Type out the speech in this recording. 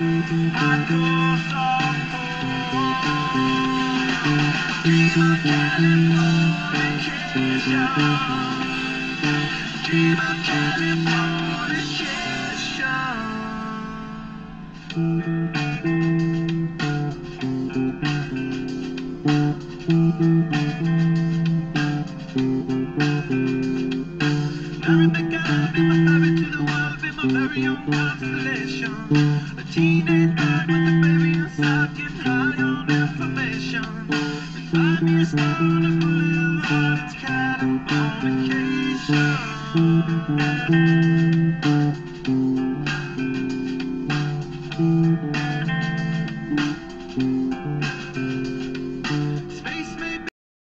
Marry the guy, be my to the my very own constellation. A teenage bride with a baby inside, getting high on information. And buy me a spot on a boulevard, it's Californication.